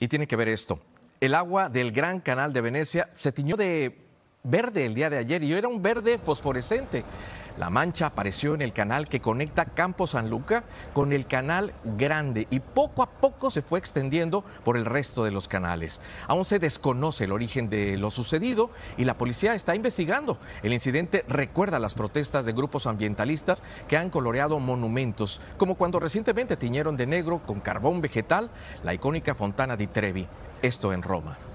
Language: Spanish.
Y tiene que ver esto. El agua del Gran Canal de Venecia se tiñó de verde el día de ayer y era un verde fosforescente. La mancha apareció en el canal que conecta Campo San Luca con el canal Grande y poco a poco se fue extendiendo por el resto de los canales. Aún se desconoce el origen de lo sucedido y la policía está investigando. El incidente recuerda las protestas de grupos ambientalistas que han coloreado monumentos, como cuando recientemente tiñeron de negro con carbón vegetal la icónica Fontana di Trevi, esto en Roma.